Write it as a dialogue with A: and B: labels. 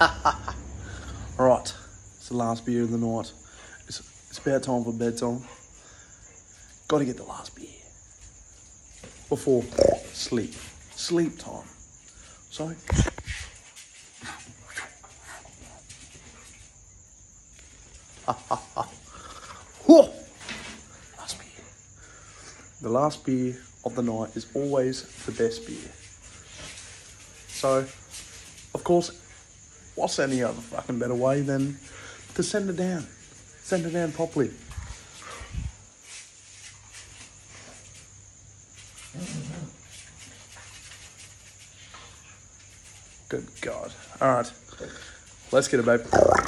A: Right, it's the last beer of the night. It's, it's about time for bedtime. Got to get the last beer before sleep. Sleep time. So. Last beer. The last beer of the night is always the best beer. So, of course, what's any other fucking better way than to send it down? Send it down properly. Good God. All right. Let's get it, babe.